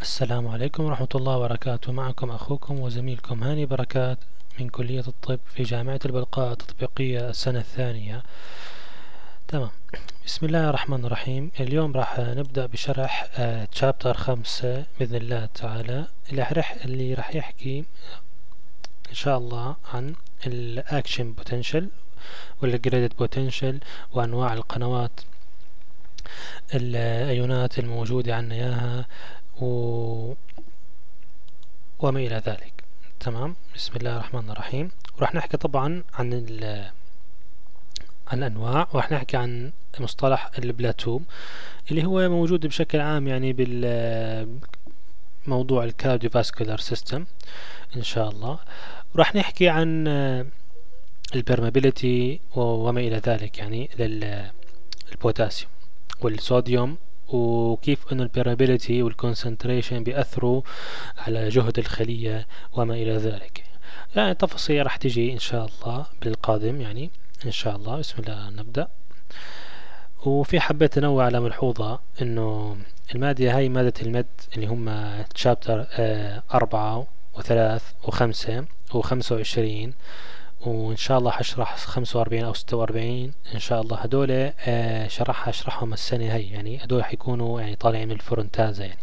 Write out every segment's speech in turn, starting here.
السلام عليكم ورحمة الله وبركاته. معكم أخوكم وزميلكم هاني بركات من كلية الطب في جامعة البلقاء التطبيقية السنة الثانية. تمام. بسم الله الرحمن الرحيم. اليوم راح نبدأ بشرح chapter خمسة بإذن الله تعالى. اللي راح اللي راح يحكي إن شاء الله عن ال action potential وال graded potential وأنواع القنوات الأيونات الموجودة عنا إياها. و... وما إلى ذلك. تمام؟ بسم الله الرحمن الرحيم. وراح نحكي طبعا عن ال... عن الأنواع وراح نحكي عن مصطلح البلاتو اللي هو موجود بشكل عام يعني بالموضوع ال cardiovascular system إن شاء الله. وراح نحكي عن ال permeability وما إلى ذلك يعني للبوتاسيوم والصوديوم وكيف انه ال permeability وال concentration بيأثروا على جهد الخلية وما إلى ذلك. يعني تفاصيل راح تجي إن شاء الله بالقادم يعني إن شاء الله. بسم الله نبدأ. وفي حبيت أنوه على ملحوظة إنه المادة هاي مادة المد اللي هم chapter آه أربعة وثلاث وخمسة وخمسة وعشرين. وإن شاء الله حشرح خمسة وأربعين أو ستة وأربعين. إن شاء الله هدول آه شرح أشرحهم السنة هاي. يعني هدول حيكونوا يعني طالعين من الفرونتازا يعني.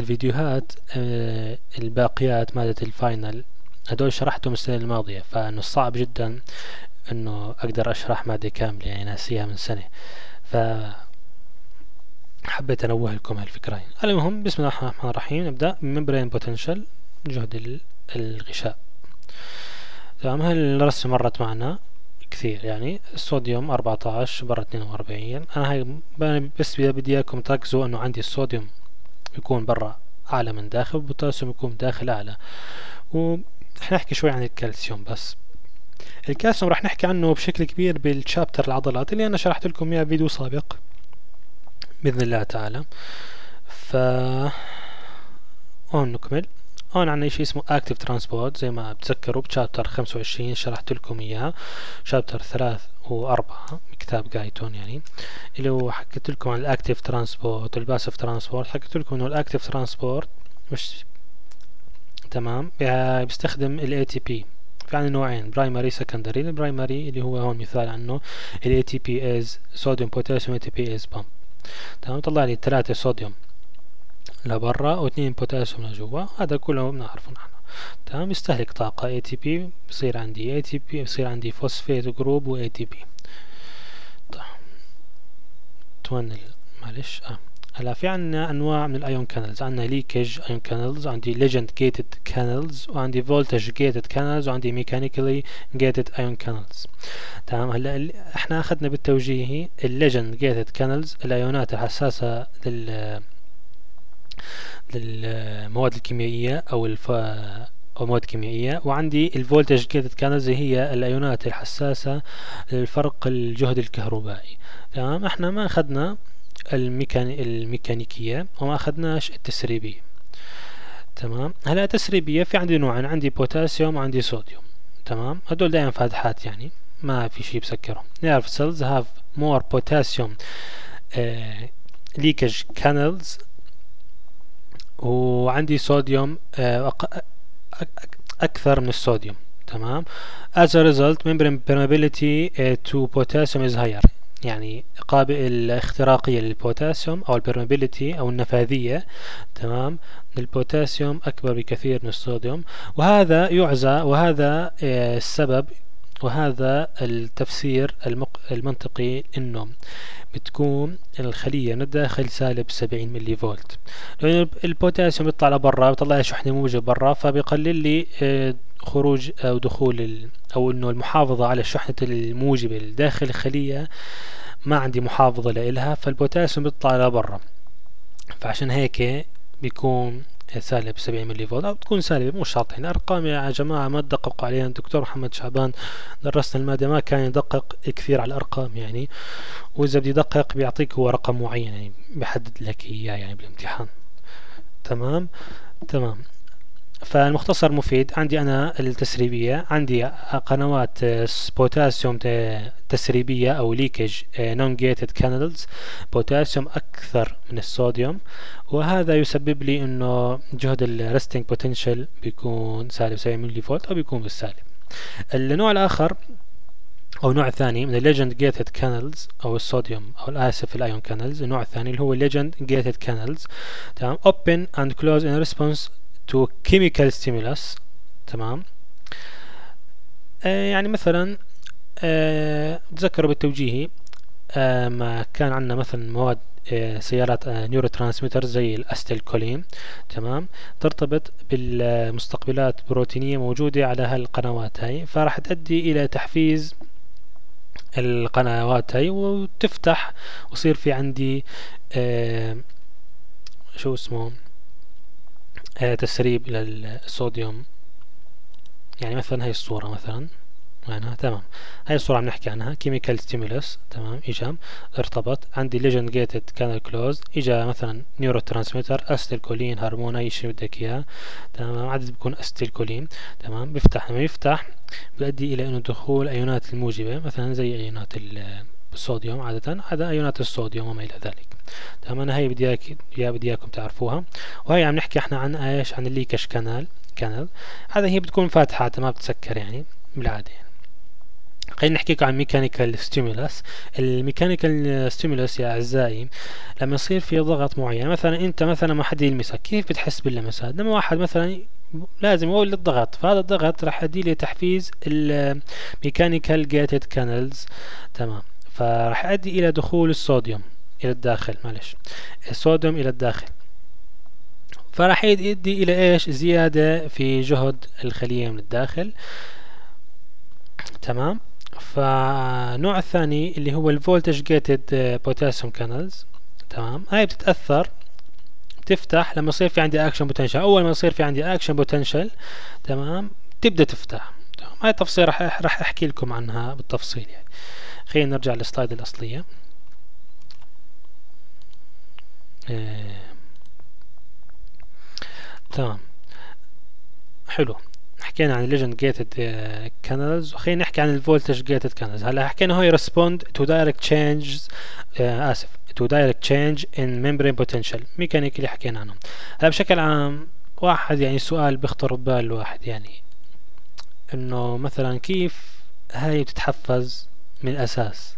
الفيديوهات آه الباقيات مادة ال final هدول شرحتهم السنة الماضية. فإنه صعب جدا إنه أقدر أشرح مادة كاملة يعني ناسيها من سنة. ف حبيت أنوه لكم هالفكرة. المهم بسم الله الرحمن الرحيم. نبدأ membrane potential جهد الغشاء. تمام هالرسم مرت معنا كثير يعني. الصوديوم 14 برا 42 أنا هاي بس بدي إياكم تركزوا إنه عندي الصوديوم يكون برا أعلى من داخل والبوتاسيوم يكون داخل أعلى. ورح نحكي شوي عن الكالسيوم بس. الكالسيوم رح نحكي عنه بشكل كبير بال chapter العضلات اللي أنا شرحت لكم إياه فيديو سابق بإذن الله تعالى. ف هون نكمل. هون عندنا شيء اسمه active transport زي ما بتذكروا ب chapter 25 شرحت لكم إياه chapter 3 و4 بكتاب جايتون يعني. اللي هو حكيت لكم عن ال active transport وال passive transport حكيت لكم إنه ال active transport مش تمام؟ بيستخدم ال ATP في عندنا نوعين primary secondary ال primary اللي هو هون مثال عنه الاي تي بي از صوديوم بوتاسيوم اي تي بي از بامب تمام؟ طلع لي ثلاثة صوديوم لبرا واثنين بوتاسيوم لجوا هذا كله بنعرفه نحن. تمام؟ يستهلك طاقة اي تي بي بصير عندي اي تي بي بصير عندي فوسفيت جروب و اي تي بي طيب. تون معلش. آه. هلا في عنا أنواع من ال ion channels. عندنا leakage ion channels عندي ligand gated channels وعندي voltage gated channels وعندي mechanically gated ion channels. تمام؟ هلا إحنا أخذنا بالتوجيهي ال ligand gated channels الأيونات الحساسة لل للمواد الكيميائية أو الف... أو مواد كيميائية. وعندي ال voltage gated channels هي الأيونات الحساسة للفرق الجهد الكهربائي. تمام؟ إحنا ما أخذنا الميكان... الميكانيكية وما أخذناش التسريبية. تمام؟ هلا التسريبية في عندي نوعين عندي بوتاسيوم وعندي صوديوم تمام؟ هدول دائما فاتحات يعني ما في شيء بسكرهم. cells have more potassium uh, leakage channels وعندي صوديوم أكثر من الصوديوم تمام؟ As a result membrane permeability to potassium is higher. يعني الاختراقية للبوتاسيوم أو ال permeability أو النفاذية تمام؟ للبوتاسيوم أكبر بكثير من الصوديوم. وهذا يعزى وهذا السبب وهذا التفسير المنطقي إنه بتكون الخلية من الداخل سالب 70 ملي فولت. لأن البوتاسيوم بيطلع لبرا بيطلع شحنة موجب برا فبيقلل لي خروج أو دخول أو إنه المحافظة على الشحنة الموجبة داخل الخلية ما عندي محافظة لإلها فالبوتاسيوم بيطلع لبرا. فعشان هيك بيكون سالب 70 ملي فولت أو تكون سالبه مو شرط. يعني أرقام يا جماعة ما تدققوا عليها. الدكتور محمد شعبان درسنا المادة ما كان يدقق كثير على الأرقام يعني. وإذا بدي يدقق بيعطيك هو رقم معين يعني بيحدد لك إياه يعني بالامتحان. تمام؟ تمام. فالمختصر مفيد. عندي أنا التسريبية. عندي قنوات بوتاسيوم تسريبية أو leakage non gated channels بوتاسيوم أكثر من الصوديوم. وهذا يسبب لي أنه جهد ال resting potential بيكون سالب 7 ملي فولت أو بيكون بالسالب. النوع الآخر أو نوع ثاني من ال ligand gated channels أو الصوديوم أو الآسف ال ion channels النوع الثاني اللي هو ال ligand gated channels تمام؟ open and close in response to chemical stimulus تمام؟ آه يعني مثلا آه تذكروا بالتوجيهي آه ما كان عندنا مثلا مواد سيارات neurotransmitter زي ال acetylcholine تمام؟ ترتبط بالمستقبلات بروتينية موجودة على هالقنوات هاي فراح تؤدي إلى تحفيز القنوات هاي وتفتح ويصير في عندي شو اسمه؟ آه تسريب للصوديوم يعني مثلا هاي الصورة مثلا. وينها تمام. هاي الصورة عم نحكي عنها. chemical stimulus تمام. إجا ارتبط. عندي ligand gated channel closed إجا مثلا neurotransmitter acetylcholine هرمون أي شيء بدك إياه. تمام. عدد بيكون acetylcholine تمام. بيفتح. لما يفتح بيؤدي إلى إنه دخول أيونات الموجبة. مثلا زي أيونات الصوديوم عادة هذا أيونات الصوديوم وما إلى ذلك. تمام؟ أنا هي بدي يا بدي إياكم تعرفوها. وهي عم نحكي إحنا عن إيش؟ عن ال leakage channel channel هذا هي بتكون فاتحة ما بتسكر يعني بالعادة يعني. خلينا نحكي عن mechanical stimulus ال mechanical stimulus يا أعزائي لما يصير في ضغط معين مثلا أنت مثلا ما حد يلمسك كيف بتحس باللمسات لما واحد مثلا لازم يولد الضغط فهذا الضغط راح يؤدي لتحفيز ال mechanical gated channels تمام؟ فراح يؤدي إلى دخول الصوديوم إلى الداخل معلش. الصوديوم إلى الداخل. فراح يؤدي إلى إيش؟ زيادة في جهد الخلية من الداخل. تمام؟ فالنوع الثاني اللي هو ال voltage gated potassium channels تمام؟ هاي بتتأثر تفتح لما يصير في عندي action potential أول ما يصير في عندي action potential تمام؟ تبدأ تفتح. هاي التفصيل راح راح أحكي لكم عنها بالتفصيل يعني. خلينا نرجع لل slide الأصلية. آه. تمام. حلو. حكينا عن ال ligand gated channels وخلينا نحكي عن ال voltage gated channels هلا حكينا هو respond to direct changes آسف to direct change in membrane potential mechanic اللي حكينا عنهم. هلا بشكل عام واحد يعني سؤال بيخطر ببال الواحد يعني. إنه مثلا كيف هاي بتتحفز من الاساس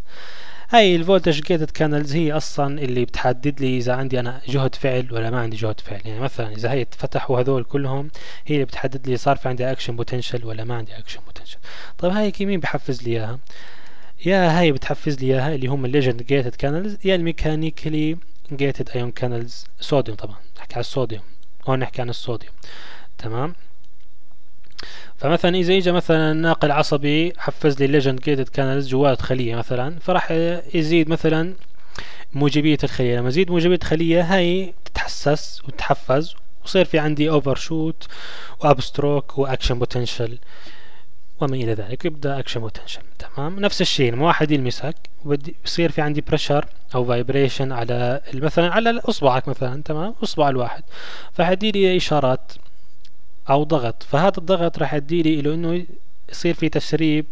هاي ال voltage gated channels هي أصلا اللي بتحدد لي إذا عندي أنا جهد فعل ولا ما عندي جهد فعل. يعني مثلا إذا هي فتحوا هذول كلهم هي اللي بتحدد لي صار في عندي action potential ولا ما عندي action potential طيب هاي مين بحفز لي إياها؟ يا هاي بتحفز لي إياها اللي هم ال ligand gated channels يا ال mechanically gated ion channels صوديوم طبعا. نحكي على الصوديوم. هون نحكي عن الصوديوم. تمام؟ فمثلا إذا اجى مثلا ناقل عصبي حفز لي ligand gated channels جوات خلية مثلا فراح يزيد مثلا موجبية الخلية. لما يزيد موجبية الخلية هاي تتحسس وتتحفز وصير في عندي overshoot و upstroke و action potential وما إلى ذلك. يبدأ action potential تمام؟ نفس الشيء لما واحد يلمسك بصير في عندي pressure أو vibration على مثلا على أصبعك مثلا تمام؟ أصبع الواحد. فحيدي لي إشارات أو ضغط. فهذا الضغط راح يؤدي لي إلى إنه يصير في تسريب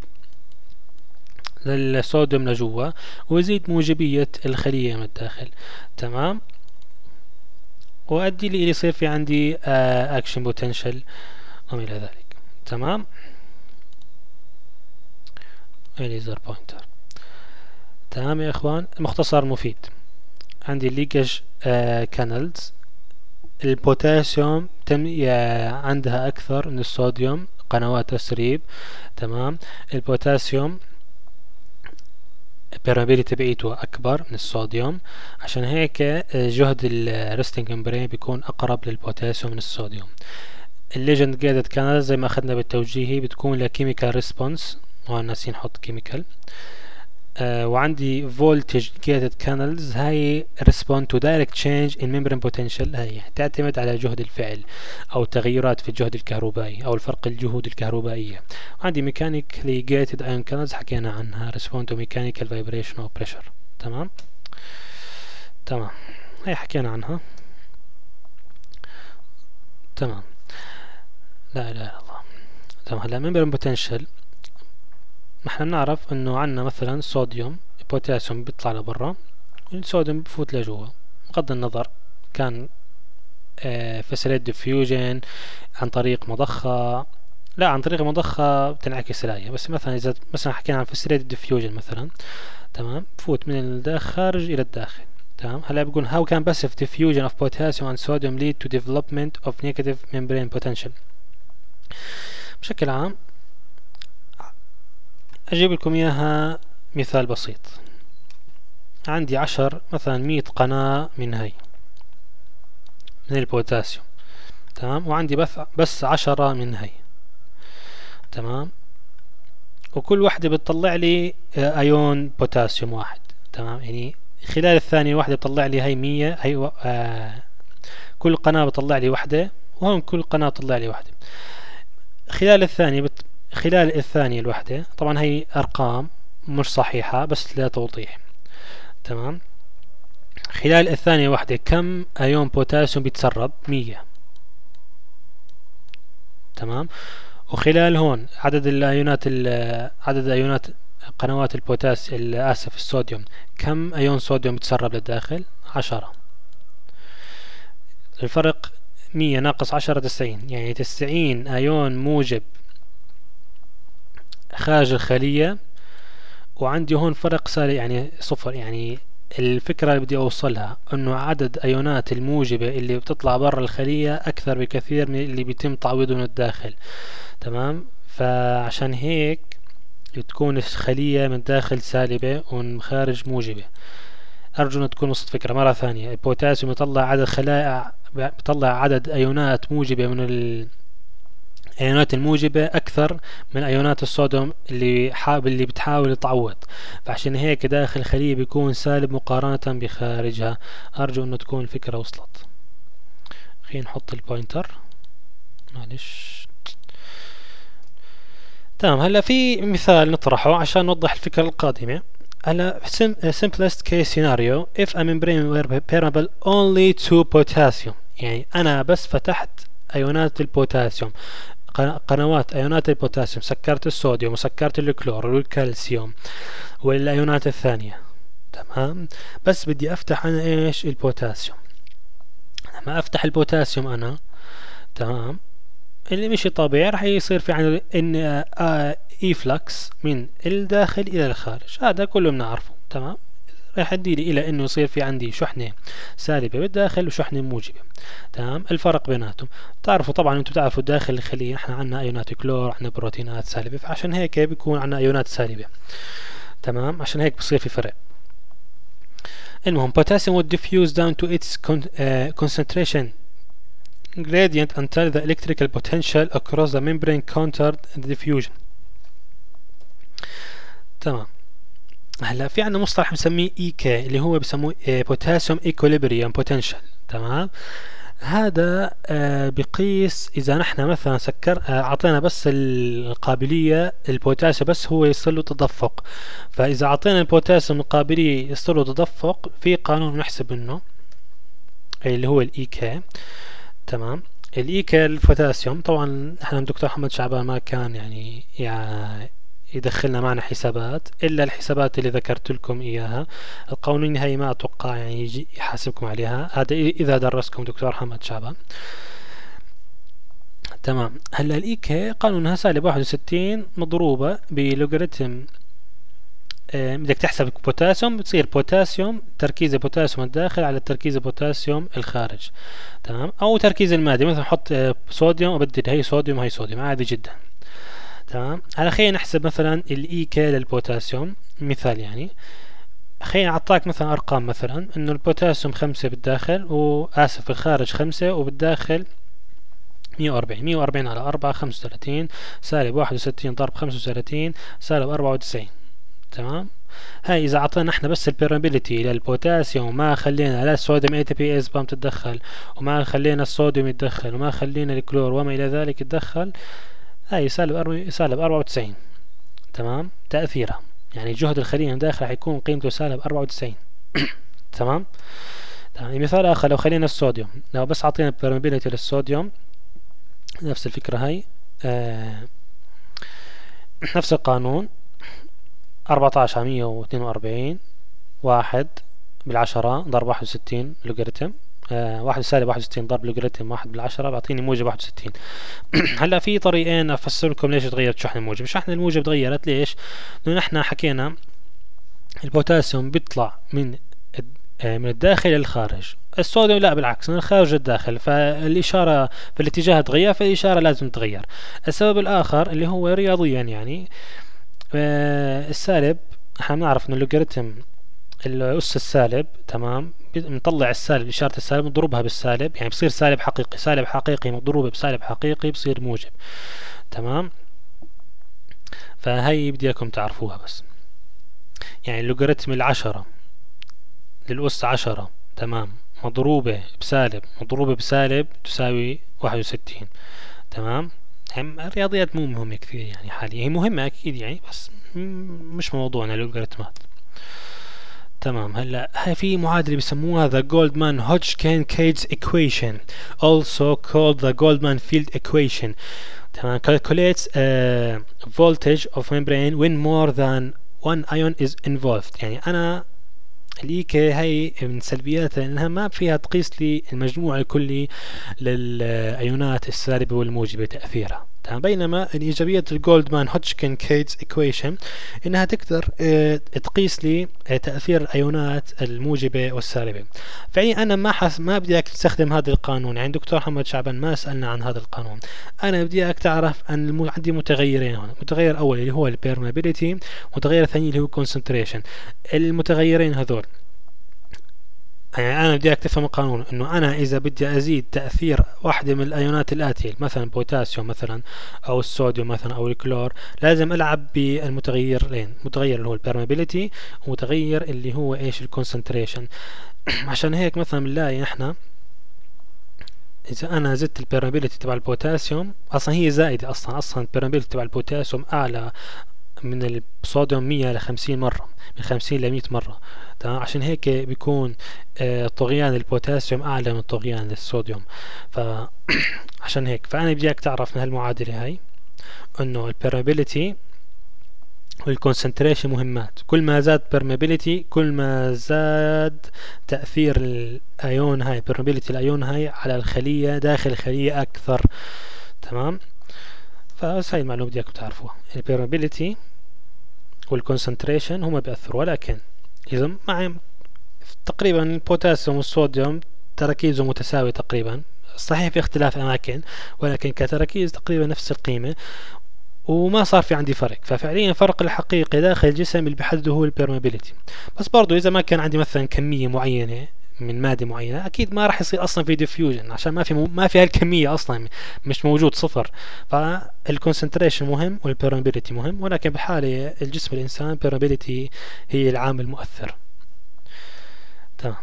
للصوديوم لجوا ويزيد موجبية الخلية من الداخل. تمام؟ ويؤدي لي يصير في عندي action potential وما إلى ذلك. تمام؟ laser pointer تمام يا إخوان؟ مختصر مفيد. عندي leakage channels البوتاسيوم تمام عندها أكثر من الصوديوم قنوات تسريب تمام؟ البوتاسيوم permeability تبعيته أكبر من الصوديوم. عشان هيك جهد ال resting membrane بيكون أقرب للبوتاسيوم من الصوديوم. ال ligand gated channel زي ما أخذنا بالتوجيهي بتكون ل chemical response هون ناسين نحط chemical آه وعندي voltage gated channels هاي respond to direct change in membrane potential. هاي تعتمد على جهد الفعل أو تغيرات في الجهد الكهربائي أو الفرق الجهود الكهربائية. وعندي mechanically gated ion channels حكينا عنها. respond to mechanical vibration أو pressure. تمام؟ تمام. هاي حكينا عنها. تمام. لا إله إلا الله. تمام. هلا membrane potential نحن بنعرف إنه عندنا مثلا صوديوم بوتاسيوم بيطلع لبرا الصوديوم بفوت لجوا. بغض النظر كان facilitated diffusion عن طريق مضخة. لا عن طريق المضخة بتنعكس الآية. بس مثلا إذا مثلا حكينا عن facilitated diffusion مثلا تمام؟ بفوت من الداخل خارج إلى الداخل تمام؟ هلا بقول how can passive diffusion of potassium and sodium lead to development of negative membrane potential بشكل عام أجيب لكم إياها مثال بسيط. عندي عشر مثلا مية قناة من هاي من البوتاسيوم. تمام؟ وعندي بس بس عشرة من هاي. تمام؟ وكل واحدة بتطلع لي أيون بوتاسيوم واحد. تمام؟ يعني خلال الثانية واحدة بتطلع لي هاي مية هاي آه كل قناة بتطلع لي واحدة وهون كل قناة بتطلع لي واحدة خلال الثانية بت... خلال الثانية الواحدة طبعا هي أرقام مش صحيحة بس لتوضيح تمام؟ خلال الثانية واحدة كم أيون بوتاسيوم بيتسرب؟ مية. تمام؟ وخلال هون عدد الأيونات عدد أيونات قنوات البوتاس اسف الصوديوم كم أيون صوديوم بتسرب للداخل؟ عشرة. الفرق مية ناقص عشرة تسعين يعني تسعين أيون موجب خارج الخلية وعندي هون فرق سالب يعني صفر. يعني الفكرة اللي بدي أوصلها أنه عدد أيونات الموجبة اللي بتطلع برا الخلية أكثر بكثير من اللي بيتم تعويضه من الداخل. تمام؟ فعشان هيك تكون الخلية من داخل سالبة ومن خارج موجبة. أرجو أن تكون وصلت فكرة. مرة ثانية البوتاسيوم يطلع عدد خلايا بيطلع عدد أيونات موجبة من ال الآيونات الموجبة أكثر من ايونات الصوديوم اللي حاب اللي بتحاول تعوض. فعشان هيك داخل الخلية بيكون سالب مقارنة بخارجها. أرجو إنه تكون الفكرة وصلت. خلينا نحط ال pointer. معلش. تمام هلا في مثال نطرحه عشان نوضح الفكرة القادمة. هلا simplest case scenario. If a membrane were permeable only to potassium. يعني أنا بس فتحت آيونات البوتاسيوم. قنوات ايونات البوتاسيوم سكرت الصوديوم وسكرت الكلور والكالسيوم والأيونات الثانية. تمام؟ بس بدي أفتح أنا إيش؟ البوتاسيوم. لما أفتح البوتاسيوم أنا تمام؟ اللي مش طبيعي راح يصير في عندنا an efflux من الداخل إلى الخارج. هذا كله بنعرفه. تمام؟ راح يؤدي لي إلى انه يصير في عندي شحنة سالبة بالداخل وشحنة موجبة. تمام؟ الفرق بيناتهم. تعرفوا طبعا أنتم بتعرفوا داخل الخلية إحنا عندنا أيونات كلور عندنا بروتينات سالبة فعشان هيك بيكون عندنا أيونات سالبة. تمام؟ عشان هيك بصير في فرق. المهم potassium would diffuse down to its con uh, concentration gradient until the electrical potential across the membrane countered the diffusion. تمام؟ هلا في عندنا مصطلح بنسميه EK اللي هو بسموه potassium equilibrium potential تمام؟ هذا آه بقيس إذا نحن مثلا سكر آه أعطينا بس القابلية للبوتاسيوم بس هو يصير له تدفق. فإذا أعطينا البوتاسيوم القابلية يصير له تدفق في قانون نحسب إنه اللي هو ال EK تمام؟ ال EK البوتاسيوم طبعا إحنا الدكتور محمد شعبان ما كان يعني, يعني يدخلنا معنا حسابات إلا الحسابات اللي ذكرت لكم إياها. القوانين هي ما أتوقع يعني يجي يحاسبكم عليها. هذا إذا درسكم دكتور محمد شعبان تمام. هلا ال EK قانونها سالب 61 مضروبة بلوغاريتم. آه، بدك تحسب بوتاسيوم بتصير بوتاسيوم تركيز البوتاسيوم الداخل على تركيز البوتاسيوم الخارج. تمام. أو تركيز المادة مثلا حط آه، صوديوم وبدل هي صوديوم هي صوديوم عادي جدا. تمام. على خلينا نحسب مثلا ال EK للبوتاسيوم مثال يعني. خلينا أعطاك مثلا أرقام مثلا. إنه البوتاسيوم خمسة بالداخل وآسف الخارج خمسة وبالداخل مية وأربعين. مية وأربعين على أربعة خمسة وثلاثين. سالب واحد وستين ضرب خمسة وثلاثين سالب أربعة وتسعين. تمام؟ هاي إذا أعطينا إحنا بس ال permeability للبوتاسيوم وما خلينا لا الصوديوم ATPase pump تتدخل وما خلينا الصوديوم يتدخل وما خلينا الكلور وما إلى ذلك يتدخل هاي سالب أربعة سالب أربعة وتسعين. تمام؟ تأثيرها يعني جهد الخلية من داخل حيكون قيمته سالب أربعة وتسعين. تمام؟ تمام. مثال آخر لو خلينا الصوديوم. لو بس أعطينا permeability للصوديوم نفس الفكرة هاي. آه نفس القانون. أربعة عشر على مية واثنين وأربعين واحد بالعشرة ضرب واحد وستين لوغاريتم. واحد سالب واحد وستين ضرب لوغاريتم واحد بالعشرة بيعطيني موجب واحد وستين. هلا في طريقين أفسر لكم ليش تغيرت شحن الموجب. شحن الموجب تغيرت ليش؟ لأنه نحن حكينا البوتاسيوم بيطلع من آه، من الداخل للخارج الصوديوم لا بالعكس من الخارج للداخل فالإشارة في الاتجاه تغير فالإشارة لازم تغير. السبب الآخر اللي هو رياضيا يعني. آه، السالب إحنا بنعرف ان اللوغاريتم الأس السالب تمام؟ بنطلع السالب إشارة السالب نضربها بالسالب يعني بصير سالب حقيقي سالب حقيقي مضروبة بسالب حقيقي بصير موجب. تمام؟ فهي بدي إياكم تعرفوها بس. يعني اللوغاريتم العشرة للأس عشرة تمام؟ مضروبة بسالب مضروبة بسالب تساوي واحد وستين تمام؟ الرياضيات مو مهمة كثير يعني حاليا هي مهمة أكيد يعني بس مش موضوعنا اللوغاريتمات. تمام هلا هاي في معادلة بسموها the Goldman Hodgkin Cage equation also called the Goldman field equation تمام calculates uh, voltage of membrane when more than one ion is involved يعني أنا ال EK هي من سلبياتها إنها ما فيها تقيس لي المجموع الكلي للأيونات السالبة والموجبة تأثيرها تمام بينما الإيجابية ال Goldman Hodgkin Katz equation إنها تقدر آه تقيس لي آه تأثير الأيونات الموجبة والسالبة. فعليا أنا ما حس ما بدي إياك تستخدم هذا القانون. يعني دكتور محمد شعبان ما سألنا عن هذا القانون. أنا بدي إياك تعرف أن عندي متغيرين هون. متغير أول اللي هو ال permeability متغير ثاني اللي هو concentration. المتغيرين هذول يعني أنا بدي إياك تفهم القانون إنه أنا إذا بدي أزيد تأثير واحدة من الأيونات الآتية مثلا بوتاسيوم مثلا أو الصوديوم مثلا أو الكلور لازم ألعب بالمتغيرين متغير اللي هو ال permeability ومتغير اللي هو إيش؟ ال concentration عشان هيك مثلا بنلاقي إحنا إذا أنا زدت ال permeability تبع البوتاسيوم أصلا هي زائدة أصلا أصلا ال permeability تبع البوتاسيوم أعلى من الصوديوم 100 ل 50 مرة من 50 ل 100 مرة. تمام؟ عشان هيك بيكون آه، طغيان البوتاسيوم أعلى من طغيان الصوديوم فعشان هيك. فأنا بدي إياك تعرف من هالمعادلة هاي إنه ال permeability وال concentration مهمات. كل ما زاد permeability كل ما زاد تأثير الأيون هاي permeability الأيون هاي على الخلية داخل الخلية أكثر. تمام؟ فبس المعلومة بدي إياكم تعرفوها. ال permeability وال concentration هما بيأثروا. ولكن إذا مع تقريبا البوتاسيوم والصوديوم تركيزه متساوي تقريبا. صحيح في اختلاف أماكن ولكن كتركيز تقريبا نفس القيمة. وما صار في عندي فرق. ففعليا الفرق الحقيقي داخل الجسم اللي بحدده هو ال permeability بس برضو إذا ما كان عندي مثلا كمية معينة من مادة معينة أكيد ما راح يصير أصلا في diffusion عشان ما في ما في هالكميه أصلا مش موجود صفر. فال concentration مهم وال permeability مهم ولكن بحالة الجسم الإنسان ال permeability هي العامل المؤثر. تمام.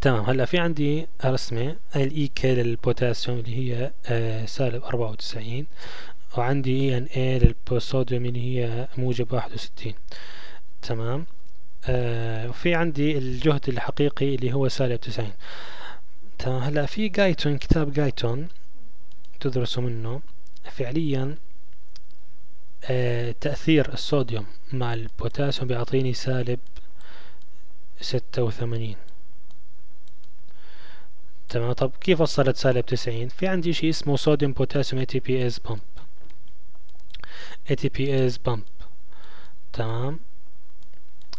تمام. هلأ في عندي رسمه ال EK للبوتاسيوم اللي هي آه سالب 94 وعندي ENa للصوديوم اللي هي موجب 61 تمام. وفي عندي الجهد الحقيقي اللي هو سالب تسعين. تمام هلا في جايتون كتاب جايتون تدرسوا منه. فعليا آه تأثير الصوديوم مع البوتاسيوم بيعطيني سالب ستة وثمانين. تمام. طب كيف وصلت سالب تسعين؟ في عندي شيء اسمه صوديوم بوتاسيوم ATPase pump ATPase pump تمام.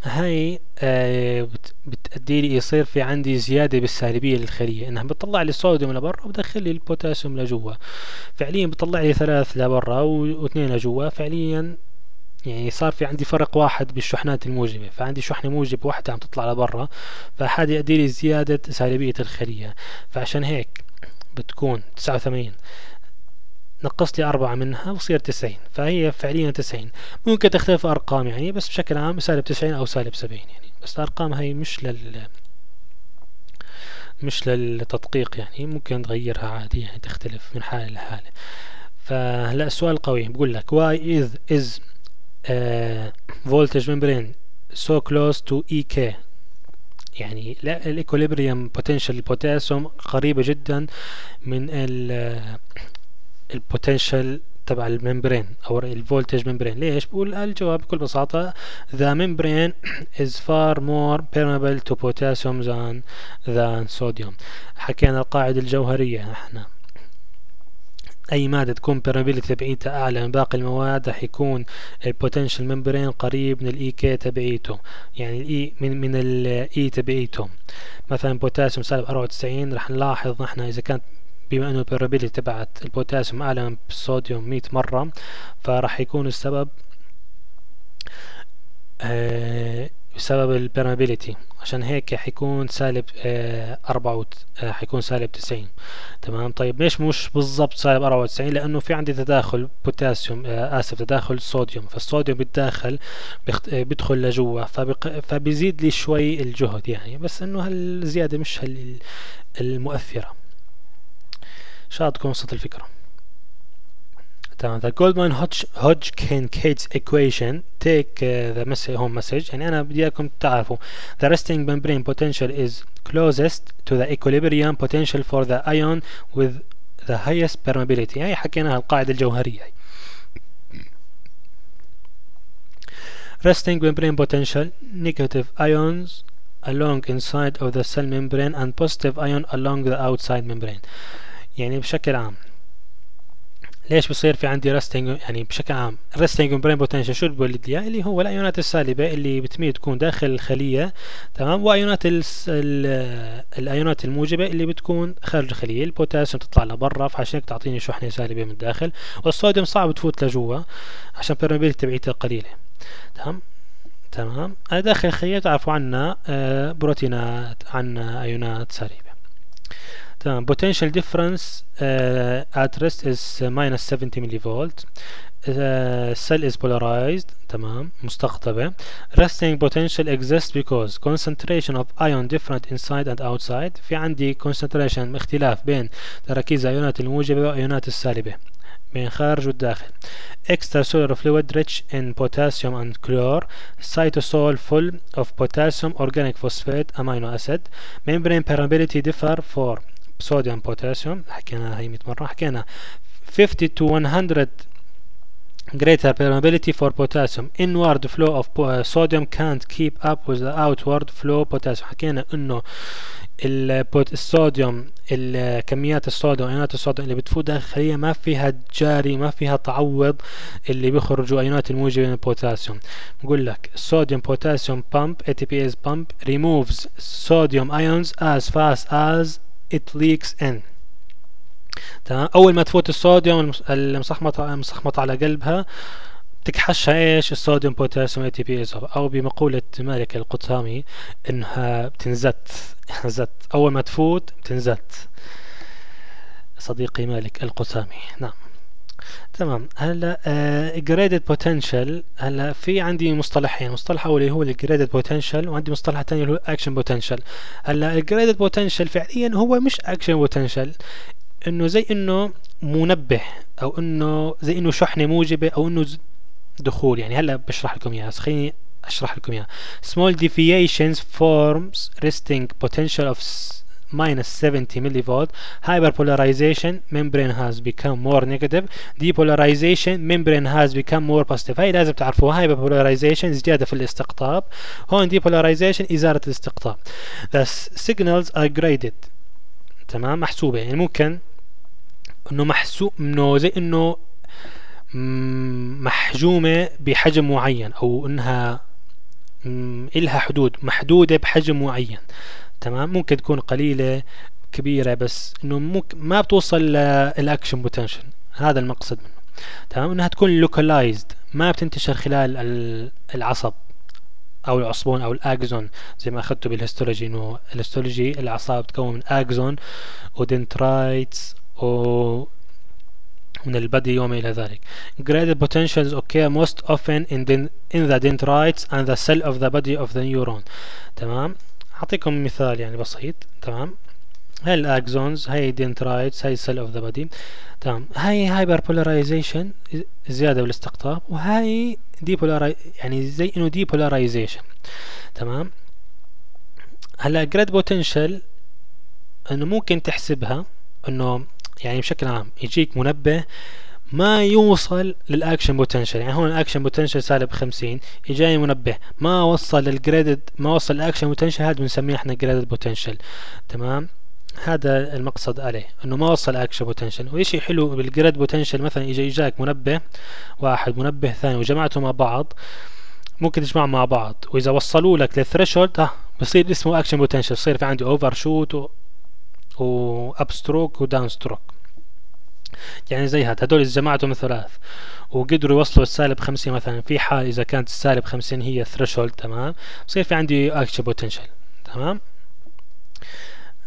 هاي آه بتأدي لي يصير في عندي زيادة بالسالبية للخلية إنها بتطلع لي الصوديوم لبرا وبدخل لي البوتاسيوم لجوا. فعليا بتطلع لي ثلاث لبرا واثنين لجوا. فعليا يعني صار في عندي فرق واحد بالشحنات الموجبة. فعندي شحنة موجبة واحدة عم تطلع لبرا. فهذا يؤدي لي زيادة سالبية الخلية فعشان هيك بتكون تسعة وثمانين. نقصت لي أربعة منها بصير تسعين فهي فعليا تسعين. ممكن تختلف أرقام يعني بس بشكل عام سالب تسعين أو سالب سبعين يعني. بس الأرقام هي مش لل مش للتدقيق يعني ممكن تغيرها عادي يعني تختلف من حالة لحالة فهلأ السؤال قوي بقول لك why is is uh, voltage membrane so close to EK يعني ال equilibrium potential البوتاسيوم قريبة جدا من ال potential تبع ال membrane أو ال voltage membrane ليش؟ بقول الجواب بكل بساطة the membrane is far more permeable to potassium than than sodium. حكينا القاعدة الجوهرية إحنا. أي مادة تكون permeability تبعيتها أعلى من باقي المواد رح يكون ال potential membrane قريب من ال EK تبعيته. يعني ال E من من ال E تبعيته. مثلا بوتاسيوم سالب 94 رح نلاحظ نحن إذا كانت بما أنه ال permeability تبعت البوتاسيوم اعلى من الصوديوم 100 مرة فراح يكون السبب آه بسبب ال permeability عشان هيك حيكون سالب آه أربعة آه حيكون سالب تسعين. تمام؟ طيب ليش مش بالضبط سالب أربعة وتسعين؟ لأنه في عندي تداخل بوتاسيوم آه آسف تداخل صوديوم. فالصوديوم بيتداخل آه بيدخل لجوا فبيزيد لي شوي الجهد يعني. بس إنه هالزيادة مش المؤثرة. شاء تكون وصلت الفكرة تمام the Goldman Hodgkin Cates equation take uh, the message home message يعني أنا بدي إياكم تعرفوا the resting membrane potential is closest to the equilibrium potential for the ion with the highest permeability هي حكيناها القاعدة الجوهرية resting membrane potential negative ions along inside of the cell membrane and positive ion along the outside membrane يعني بشكل عام. ليش بصير في عندي resting يعني بشكل عام resting membrane potential شو بولد لي اللي هو الايونات السالبة اللي بتميل تكون داخل الخلية تمام؟ وايونات الايونات الموجبة اللي بتكون خارج الخلية. البوتاسيوم تطلع لبرا فعشان هيك تعطيني شحنة سالبة من الداخل والصوديوم صعب تفوت لجوا عشان permeability تبعيتها قليلة. تمام؟ تمام؟ داخل الخلية تعرفوا عنا آه، بروتينات عنا ايونات سالبة. تمام potential difference uh, at rest is minus 70 millivolt uh, cell is polarized تمام مستقطبة resting potential exists because concentration of ion different inside and outside في عندي concentration اختلاف بين تركيز الايونات الموجبة والايونات السالبة بين خارج والداخل extracellular fluid rich in potassium and chlor cytosol full of potassium organic phosphate amino acid membrane permeability differ for صوديوم بوتاسيوم حكينا هاي 100 مرة. حكينا 50 to 100 greater permeability for potassium. Inward flow of sodium can't keep up with the outward flow potassium. حكينا إنه الصوديوم كميات الصوديوم ايونات الصوديوم اللي بتفوت داخل الخليه ما فيها تجاري ما فيها تعوض اللي بيخرجوا ايونات الموجبة من البوتاسيوم بقول لك صوديوم بوتاسيوم pump ATPase pump removes sodium ions as fast as it leaks in. تمام؟ أول ما تفوت الصوديوم المصحمطة المصحمطة على قلبها تكحشها إيش؟ الصوديوم بوتاسيوم ATP أو بمقولة مالك القطامي إنها بتنزت. زت. أول ما تفوت بتنزت. صديقي مالك القطامي. نعم. تمام. هلا graded uh, potential هلا في عندي مصطلحين. مصطلح اول هو ال graded potential وعندي مصطلح ثاني اللي هو action potential هلا ال graded potential فعليا هو مش action potential إنه زي إنه منبه أو إنه زي إنه شحنة موجبة أو إنه دخول. يعني هلا بشرح لكم إياها. خليني أشرح لكم إياها. Small deviations from resting potential of minus 70 millivolt hyperpolarization membrane has become more negative depolarization membrane has become more positive هاي لازم تعرفوها hyperpolarization زيادة في الاستقطاب هون depolarization إزالة الاستقطاب the signals are graded تمام محسوبة يعني ممكن انه محسوب انه زي انه محجومة بحجم معين أو انها إلها حدود محدودة بحجم معين تمام؟ ممكن تكون قليلة كبيرة بس إنه ممكن ما بتوصل لل action potential هذا المقصد منه. تمام؟ إنها تكون localized ما بتنتشر خلال العصب أو العصبون أو ال axon. زي ما أخذته بال histology إنه ال histology الأعصاب تتكون من axon و dendrites و من ال body وما إلى ذلك. Graded potentials occur most often in, the, in the dendrites and the cell of the body of the neuron. تمام؟ أعطيكم مثال يعني بسيط تمام؟ هاي ال axons هاي dendrites هاي cell of the body تمام؟ هاي hyperpolarization زيادة بالاستقطاب وهاي de يعني زي إنه depolarization تمام؟ هلأ graded potential إنه ممكن تحسبها إنه يعني بشكل عام يجيك منبه ما يوصل لل action potential يعني هون ال action potential سالب 50 اجاني منبه. ما وصل لل graded ما وصل لل action potential هذا بنسميه إحنا graded potential تمام؟ هذا المقصد عليه إنه ما وصل action potential وشيء حلو بال graded potential مثلا اجى إجاك منبه واحد منبه ثاني وجمعته مع بعض. ممكن تجمعهم مع بعض. وإذا وصلوا لك لل threshold آه بصير اسمه action potential بصير في عندي overshoot و, upstroke و downstroke يعني زي هاد هدول جمعتهم ثلاث. وقدروا يوصلوا السالب 50 مثلا. في حال إذا كانت السالب 50 هي threshold تمام؟ بصير في عندي action potential تمام؟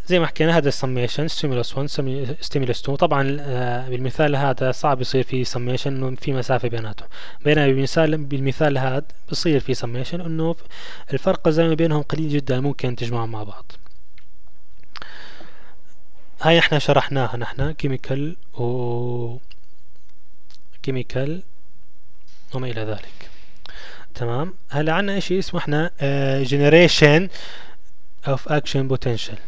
زي ما حكينا هذا ال summation stimulus 1 stimulus 2 طبعا آه، بالمثال هذا صعب يصير في سميشن إنه في مسافة بيناتهم. بينما بالمثال بالمثال هذا بصير في سميشن إنه الفرق الزمني بينهم قليل جدا ممكن تجمعهم مع بعض. هاي إحنا شرحناها نحن chemical و chemical وما إلى ذلك. تمام؟ هلا عندنا شيء اسمه إحنا generation of action potential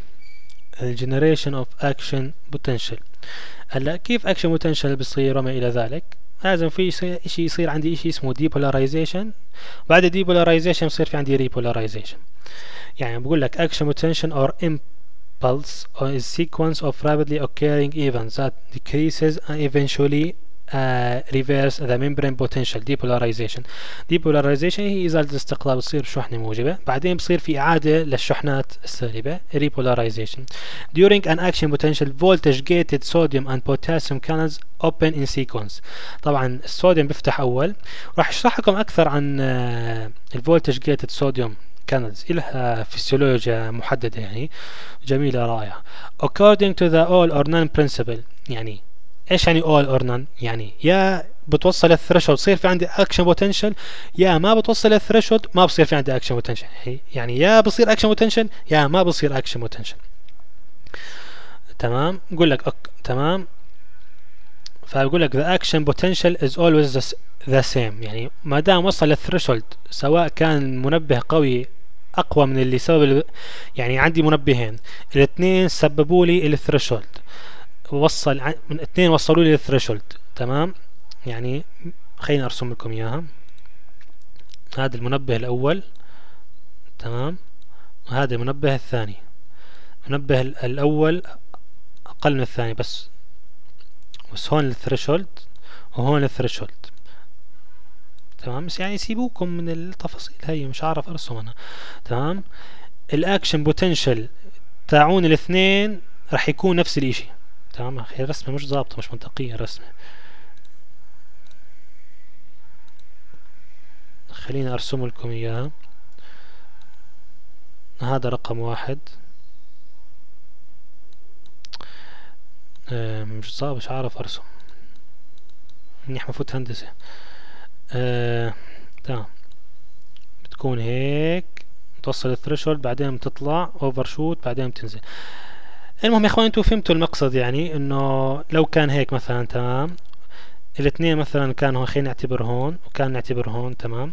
ال generation of action potential هلا كيف action potential بصير وما إلى ذلك؟ لازم في شيء يصير عندي شيء اسمه depolarization بعد depolarization بصير في عندي repolarization يعني بقول لك action potential or pulse is sequence of rapidly occurring events that decreases and eventually uh, reverse the membrane potential depolarization depolarization هي إزالة الاستقلال بتصير شحنة موجبة بعدين بصير في إعادة للشحنات السالبة repolarization during an action potential voltage gated sodium and potassium channels open in sequence طبعا الصوديوم بيفتح أول راح أشرح لكم أكثر عن الفولتج جيتد صوديوم كانلز إلها فسيولوجيا محددة يعني. جميلة رائعة. According to the all or none principle يعني إيش يعني all or none يعني يا بتوصل ال threshold يصير في عندي action potential يا ما بتوصل ال threshold ما بصير في عندي action potential يعني يا بصير action potential يا ما بصير action potential تمام؟ بقول لك أك... تمام؟ فبقول لك the action potential is always the, same. يعني ما دام وصل لل threshold سواء كان منبه قوي أقوى من اللي سبب يعني عندي منبهين. الاثنين سببوا لي ال threshold وصل من اثنين وصلوا لي ال threshold تمام؟ يعني خليني أرسم لكم إياها. هذا المنبه الأول. تمام؟ وهذا المنبه الثاني. المنبه الأول أقل من الثاني بس. بس هون ال threshold وهون ال threshold تمام؟ بس يعني سيبوكم من التفاصيل. هي مش عارف أرسم أنا. تمام؟ الأكشن بوتنشل تاعون الاثنين راح يكون نفس الإشي. تمام أخي؟ الرسمة مش ظابطة مش منطقية الرسمة. خليني أرسم لكم إياها. هذا رقم واحد. مش صعب مش عارف أرسم. منيح مفوت هندسة. آه، تمام. بتكون هيك توصل ال threshold بعدين بتطلع overshoot بعدين بتنزل. المهم يا إخوان أنتم فهمتوا المقصد يعني إنه لو كان هيك مثلا تمام. الاثنين مثلا كانوا خلينا نعتبر هون وكان نعتبر هون تمام.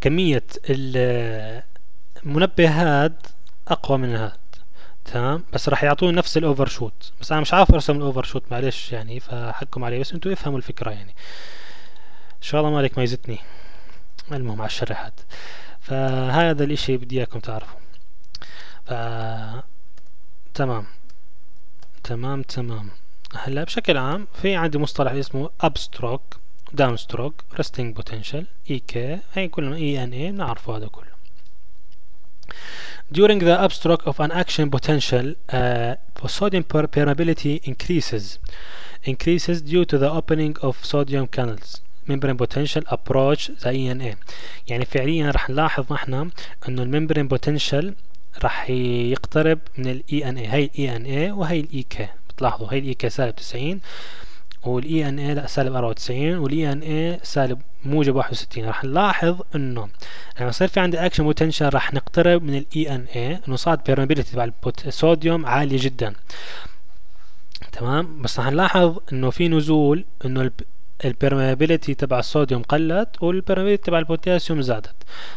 كمية المنبه هاد أقوى من هاد تمام. بس راح يعطوني نفس ال overshoot بس أنا مش عارف أرسم ال overshoot معلش يعني فحكم عليه بس أنتم افهموا الفكرة يعني. شاء الله مالك ما يزتني المهم على الشريحات. فهذا الإشي بدي إياكم تعرفوا ف تمام. تمام تمام. هلأ بشكل عام في عندي مصطلح اسمه upstroke downstroke resting potential EK هي كلهم ENA بنعرفوا هذا كله. During the upstroke of an action potential, uh, sodium permeability increases. Increases due to the opening of sodium channels. Membrane potential approach the ENA يعني فعليا راح نلاحظ نحن إنه ال membrane potential راح يقترب من ENA هي ENA وهي ال EK بتلاحظوا هي ال EK سالب 90 وال ENA لا سالب 94 وال ENA سالب موجب 61 راح نلاحظ إنه لما يصير في عندي action potential راح نقترب من ال ENA إنه صارت permeability تبع الصوديوم عالية جدا. تمام؟ بس راح نلاحظ إنه في نزول إنه ال permeability تبع الصوديوم قلت وال permeability تبع البوتاسيوم زادت.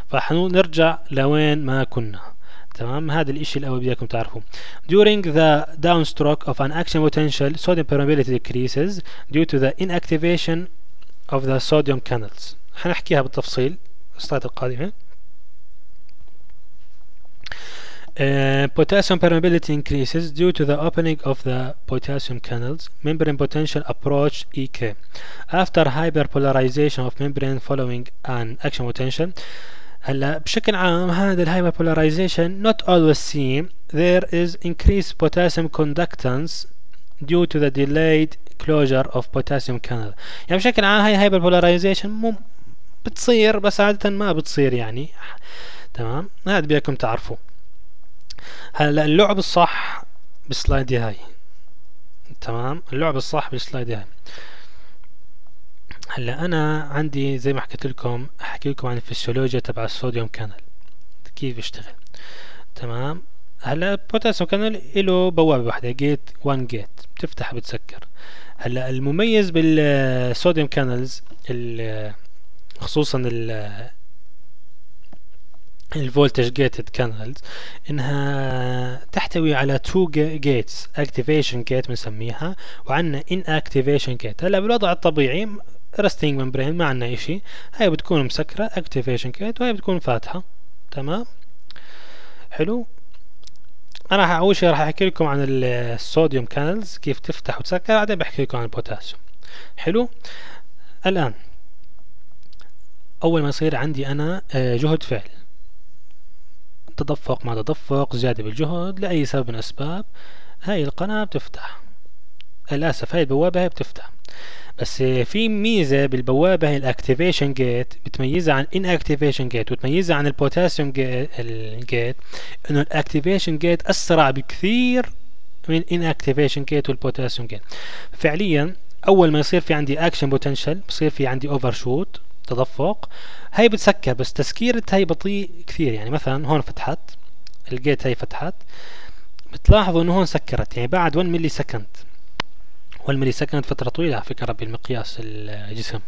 فحنرجع لوين ما كنا. تمام؟ هذا الإشي الأول بدكم تعرفوه. During the downstroke of an action potential sodium permeability decreases due to the inactivation of the sodium channels حنحكيها بالتفصيل ال slide القادمة Uh, potassium permeability increases due to the opening of the potassium channels. Membrane potential approach EK. After hyperpolarization of membrane following an action potential, هلا بشكل عام هذا الهايبربولاريزيشن not always seen there is increased potassium conductance due to the delayed closure of potassium channel يعني بشكل عام هاي هايبربولاريزيشن مو بتصير بس عادة ما بتصير يعني تمام هذا بدكم تعرفوا هلا اللعب الصح بال slide هاي. تمام؟ اللعب الصح بال slide هاي. هلا أنا عندي زي ما حكيت لكم أحكي لكم عن الفسيولوجيا تبع ال sodium channel كيف يشتغل؟ تمام؟ هلا ال potassium channel له بوابة واحدة gate one gate بتفتح بتسكر. هلا المميز بال sodium channels خصوصا ال voltage gated channels إنها تحتوي على two gates activation gate بنسميها وعندنا inactivation gate هلا بالوضع الطبيعي resting membrane ما عندنا إشي. هاي بتكون مسكرة activation gate وهي بتكون فاتحة. تمام؟ حلو؟ أنا أول شيء راح أحكي لكم عن ال sodium channels كيف تفتح وتسكر. بعدين بحكي لكم عن البوتاسيوم حلو؟ الآن أول ما يصير عندي أنا آه، جهد فعل تدفق مع تدفق زيادة بالجهد لأي سبب من الأسباب. هاي القناة بتفتح. للأسف هاي البوابة هاي بتفتح. بس في ميزة بالبوابة هي ال activation gate بتميزها عن inactivation gate وتميزها عن ال potassium gate إنه ال activation gate أسرع بكثير من inactivation gate وال potassium gate فعليا أول ما يصير في عندي action potential بصير في عندي overshoot تدفق. هاي بتسكر بس تسكيرتها هي بطيء كثير. يعني مثلا هون فتحت ال gate هاي فتحت بتلاحظوا إنه هون سكرت. يعني بعد 1 millisecond 1 millisecond فترة طويلة على فكرة بالمقياس الجسم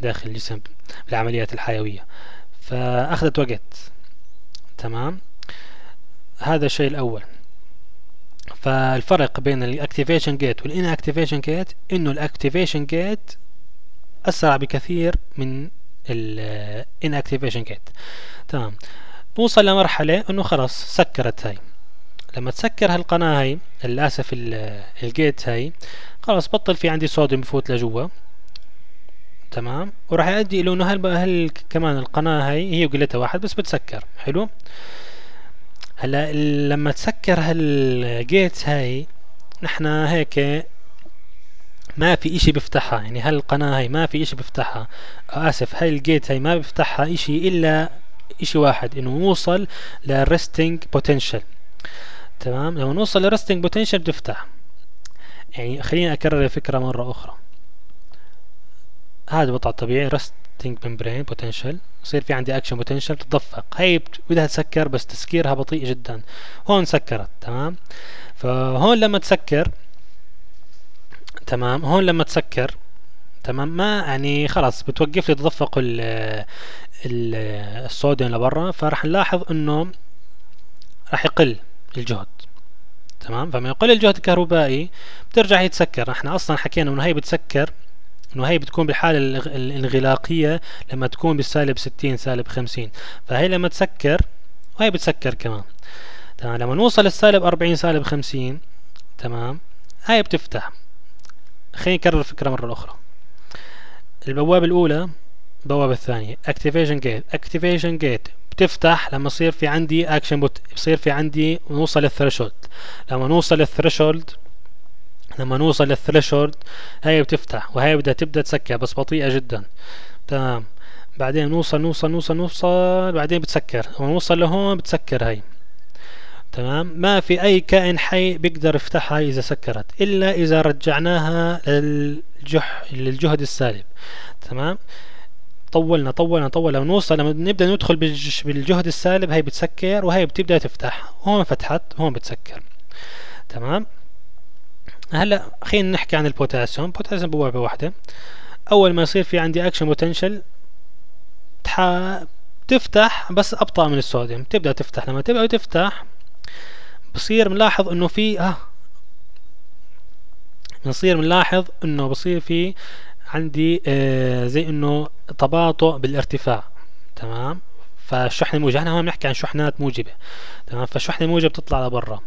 داخل الجسم بالعمليات الحيوية. فأخذت وقت. تمام؟ هذا الشيء الأول. فالفرق بين ال activation gate وال inactivation gate إنه ال activation gate أسرع بكثير من ال inactivation gate. تمام. نوصل لمرحلة إنه خلاص سكرت هاي. لما تسكر هالقناة هاي للأسف ال gate هاي خلاص بطل في عندي صوديوم بفوت لجوا. تمام. وراح يؤدي إلى إنه هل, هل كمان القناة هاي هي وقلتها واحد بس بتسكر. حلو. هلا لما تسكر هال gate هاي نحن هيك ما في إشي بيفتحها. يعني هالقناة هاي ما في إشي بيفتحها؟ آسف. هاي ال gate هاي ما بيفتحها إشي إلا إشي واحد إنه نوصل لل resting potential تمام؟ لو نوصل لل resting potential بتفتح يعني خليني أكرر الفكرة مرة أخرى. هذا الوضع الطبيعي resting membrane potential يصير في عندي action potential تتدفق. هي بدها تسكر بس تسكيرها بطيء جدا. هون سكرت تمام؟ فهون لما تسكر تمام. هون لما تسكر تمام ما يعني خلاص بتوقف لي تدفق الصوديوم لبرا فراح نلاحظ إنه راح يقل الجهد تمام. فما يقل الجهد الكهربائي بترجع هي تسكر. إحنا أصلا حكينا إنه هي بتسكر إنه هي بتكون بالحالة الانغلاقية لما تكون بالسالب 60 سالب 50 فهي لما تسكر وهي بتسكر كمان. تمام. لما نوصل للسالب 40 سالب 50 تمام هاي بتفتح. خلينا نكرر الفكرة مرة أخرى. البوابة الأولى البوابة الثانية activation gate. Activation gate بتفتح لما يصير في عندي action pot يصير في عندي نوصل لل threshold لما نوصل لل threshold لما نوصل لل threshold هاي بتفتح وهي بدها تبدأ تسكر بس بطيئة جدا. تمام. بعدين نوصل نوصل نوصل نوصل بعدين بتسكر. لما نوصل لهون بتسكر هاي تمام؟ ما في أي كائن حي بيقدر يفتحها إذا سكرت إلا إذا رجعناها للجح للجهد السالب. تمام؟ طولنا طولنا طولنا. ونوصل لما نبدأ ندخل بالجهد السالب هي بتسكر وهي بتبدأ تفتح. هون فتحت هون بتسكر. تمام؟ هلأ خلينا نحكي عن البوتاسيوم. البوتاسيوم بوابة واحدة. أول ما يصير في عندي action potential تفتح بس أبطأ من الصوديوم. تبدأ تفتح. لما تبدأ تفتح بصير نلاحظ إنه في آه. بنصير بنلاحظ إنه بصير في عندي آه زي إنه تباطؤ بالارتفاع تمام؟ فالشحنة الموجبة إحنا هون بنحكي عن شحنات موجبة تمام؟ فالشحنة الموجبة بتطلع لبرا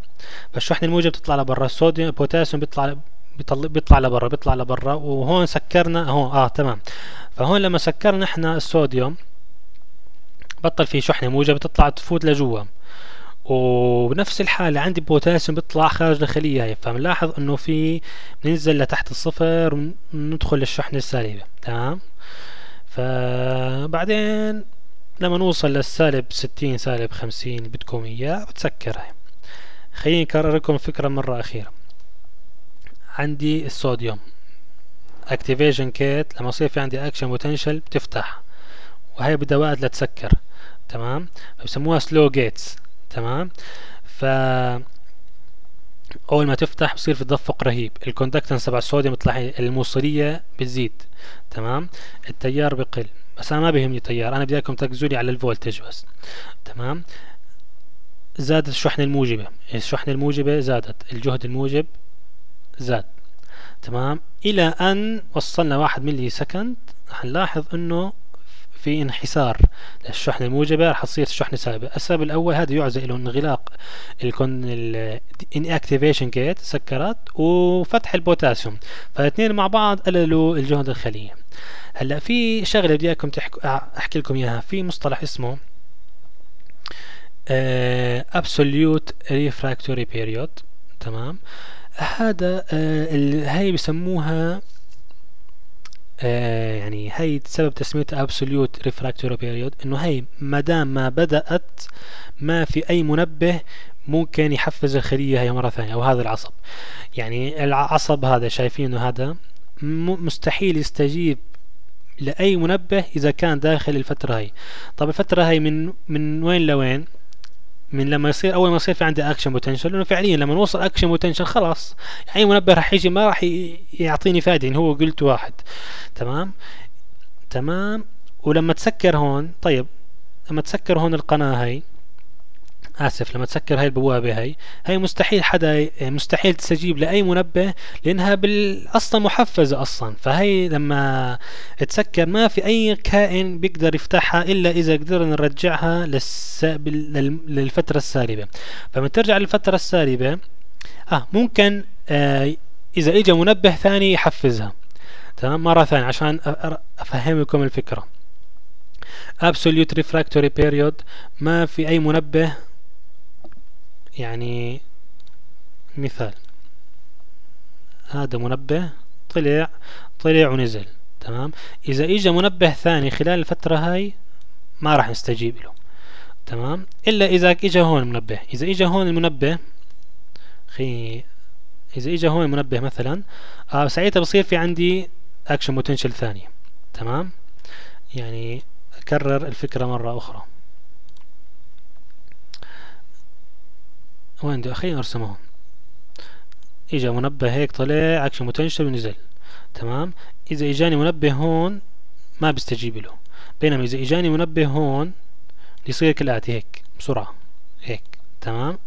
فالشحنة الموجبة بتطلع لبرا الصوديوم البوتاسيوم بيطلع بيطلع لبرا بيطلع لبرا وهون سكرنا هون آه تمام. فهون لما سكرنا إحنا الصوديوم بطل في شحنة موجبة بتطلع تفوت لجوا. وبنفس الحالة عندي بوتاسيوم بيطلع خارج الخلية هاي فبنلاحظ إنه في بننزل لتحت الصفر وندخل للشحنة السالبة تمام؟ فبعدين لما نوصل للسالب ستين سالب خمسين بدكم إياه بتسكر. هاي خليني أكرر لكم الفكرة مرة أخيرة. عندي الصوديوم. activation gate لما يصير في عندي action potential بتفتح وهي بدها تسكر تمام؟ بسموها slow gates تمام؟ ف أول ما تفتح بصير في تدفق رهيب. ال conductance تبع الصوديوم بتطلع الموصلية بتزيد. تمام؟ التيار بقل. بس أنا ما بيهمني التيار أنا بدي إياكم تركزوا لي على ال voltage بس. تمام؟ زادت الشحنة الموجبة. الشحنة الموجبة زادت. الجهد الموجب زاد. تمام؟ إلى أن وصلنا واحد millisecond. حنلاحظ إنه في انحسار. للشحنة الموجبة رح تصير الشحنة سالبة السبب الأول هذا يعزى له انغلاق ال inactivation gate سكرت وفتح البوتاسيوم. فالاثنين مع بعض قللوا الجهد الخلية. هلأ في شغلة بدي إياكم أحكي لكم إياها. في مصطلح اسمه absolute refractory period. تمام؟ هذا هي بسموها آه يعني هي سبب تسميتها absolute refractory period إنه هي ما دام ما بدأت ما في أي منبه ممكن يحفز الخلية هي مرة ثانية أو هذا العصب. يعني العصب هذا شايفينه هذا مستحيل يستجيب لأي منبه إذا كان داخل الفترة هي طب الفترة هي من من وين لوين؟ من لما يصير أول ما يصير في عندي action potential لأنه فعليا لما نوصل action potential خلاص أي منبه راح يجي ما راح يعطيني فائدة هو قلت واحد. تمام؟ تمام؟ ولما تسكر هون طيب لما تسكر هون القناة هي آسف لما تسكر هاي البوابة هاي هاي مستحيل حدا مستحيل تستجيب لأي منبه لأنها بال أصلا محفزة أصلا. فهي لما تسكر ما في أي كائن بيقدر يفتحها إلا إذا قدرنا نرجعها للس... للفترة السالبة. فلما ترجع للفترة السالبة آه ممكن آه إذا اجى منبه ثاني يحفزها. تمام؟ مرة ثانية عشان أفهمكم الفكرة. Absolute refractory period ما في أي منبه يعني مثال. هذا منبه طلع طلع ونزل تمام؟ إذا اجى منبه ثاني خلال الفترة هاي ما راح نستجيب له تمام؟ إلا إذا اجى هون المنبه إذا اجى هون المنبه خي إذا اجى هون المنبه مثلا آه ساعتها بصير في عندي action potential ثاني تمام؟ يعني أكرر الفكرة مرة أخرى. وين بدي خلينا ارسمه إجا منبه هيك طلع action potential ونزل. تمام؟ إذا إجاني منبه هون ما بيستجيب له. بينما إذا إجاني منبه هون يصير كالاتي هيك بسرعة هيك. تمام؟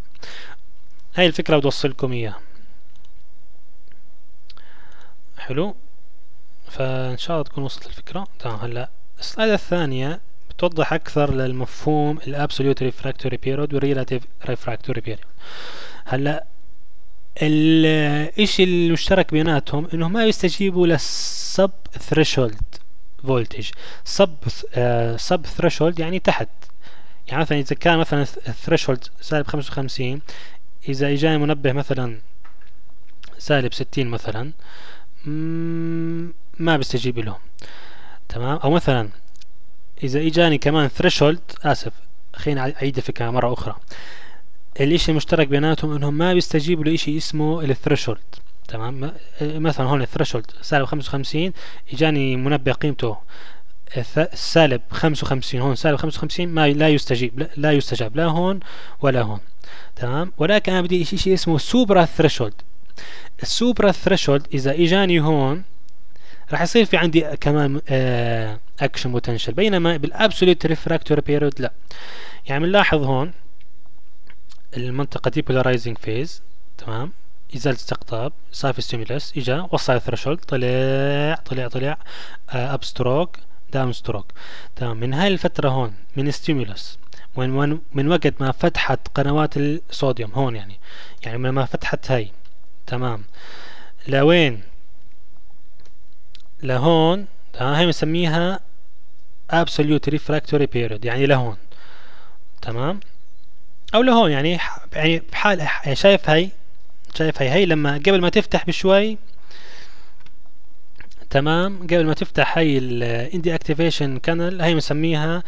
هاي الفكرة بدي أوصلكم إياها. حلو؟ فإن شاء الله تكون وصلت الفكرة. تمام. هلأ ال slide الثانية بتوضح أكثر للمفهوم ال absolute refractory period وال relative refractory period هلا الاشي المشترك بيناتهم انه ما يستجيبوا لل sub threshold voltage sub sub threshold يعني تحت. يعني مثلا إذا كان مثلا ال threshold سالب 55 إذا إجاني منبه مثلا سالب 60 مثلا ما بيستجيب لهم. تمام؟ أو مثلا إذا إجاني كمان threshold آسف خلينا أعيد الفكرة مرة أخرى. الإشي المشترك بيناتهم إنهم ما بيستجيبوا لإشي اسمه ال threshold تمام؟ مثلا هون ال threshold سالب 55 إجاني منبه قيمته. سالب 55 هون سالب 55 ما لا يستجيب لا يستجاب لا هون ولا هون. تمام؟ ولكن أنا بدي شيء اسمه supra threshold ال supra threshold إذا إجاني هون راح يصير في عندي كمان action potential بينما بال absolute refractory period لا. يعني بنلاحظ هون المنطقة depolarizing phase تمام؟ إزالة استقطاب صار في stimulus إجا وصل ال threshold طلع طلع طلع upstroke downstroke تمام من هاي الفترة هون من stimulus من, من وقت ما فتحت قنوات الصوديوم هون يعني يعني من ما فتحت هاي تمام؟ لوين؟ لهون هاي بنسميها absolute refractory period يعني لهون تمام؟ أو لهون يعني يعني بحال يعني شايف هاي شايف هاي هاي لما قبل ما تفتح بشوي تمام قبل ما تفتح هاي ال inactivation channel هاي بنسميها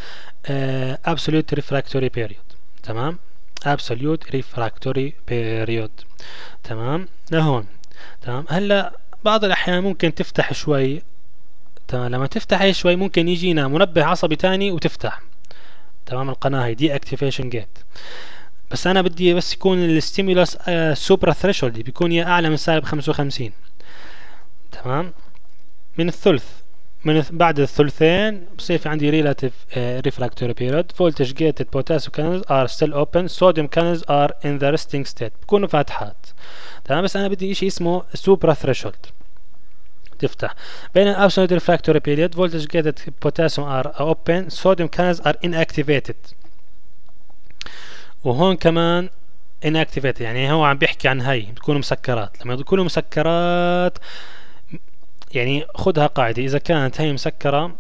absolute refractory period تمام؟ absolute refractory period تمام؟ لهون تمام؟ هلأ بعض الأحيان ممكن تفتح شوي تمام؟ لما تفتح هاي شوي ممكن يجينا منبه عصبي تاني وتفتح تمام؟ القناة هي deactivation gate بس أنا بدي بس يكون ال stimulus سوبر ثريشولد بيكون يا اعلى من سالب 55 تمام من الثلث من بعد الثلثين بصير في عندي relative uh, refractory period voltage gated potassium channels are still open sodium channels are in the resting state بكونوا فاتحات تمام بس أنا بدي شيء اسمه supra threshold تفتح بين absolute refractory period voltage gated potassium are open sodium channels are inactivated وهون كمان inactivated يعني هو عم بيحكي عن هاي بتكونوا مسكرات. لما تكونوا مسكرات يعني خذها قاعدة. إذا كانت هي مسكرة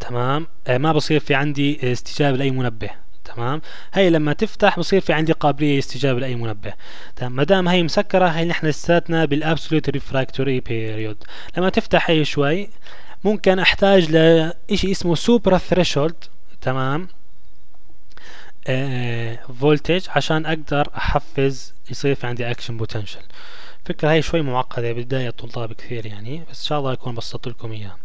تمام آه ما بصير في عندي استجابة لأي منبه. تمام؟ هي لما تفتح بصير في عندي قابلية استجابة لأي منبه. تمام؟ ما دام هي مسكرة هي نحن لساتنا بال absolute refractory period لما تفتح هي شوي ممكن أحتاج لشيء اسمه super threshold تمام؟ voltage آه عشان أقدر أحفز يصير في عندي action potential الفكرة هاي شوي معقدة بداية الطلاب كثير يعني بس إن شاء الله اكون بسطت لكم إياها.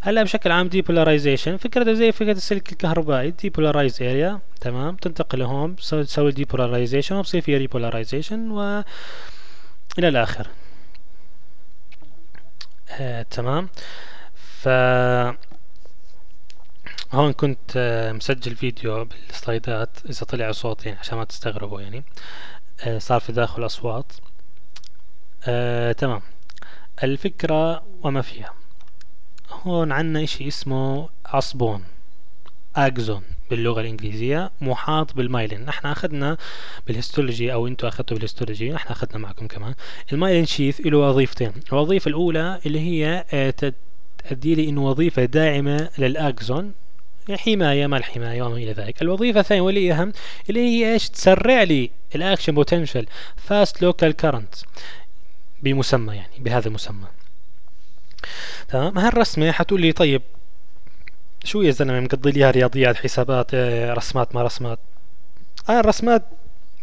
هلا بشكل عام depolarization فكرة زي فكرة السلك الكهربائي depolarized area تمام تنتقل لهون تسوي ال depolarization وبصير فيها repolarization و إلى الآخر. آه، تمام. ف هون كنت آه، مسجل فيديو بال slideات إذا طلع صوت يعني عشان ما تستغربوا يعني. آه، صار في داخل أصوات. آه، تمام. الفكرة وما فيها. هون عنا إشي اسمه عصبون axon باللغة الإنجليزية محاط بالمايلين. نحن أخذنا بال histology أو انتو أخذتوا بال histology نحن أخذنا معكم كمان. ال myelin sheath له وظيفتين. الوظيفة الأولى اللي هي آه، تؤدي لي إنه وظيفة داعمة لل axon. حماية ما الحماية؟ وما إلى ذلك. الوظيفة الثانية واللي أهم اللي هي إيش؟ تسرع لي ال action potential fast local current بمسمى يعني بهذا المسمى. تمام؟ هالرسمة حتقول لي طيب شو يا زلمة مقضي ليها رياضيات حسابات آه، رسمات ما رسمات؟ أنا الرسمات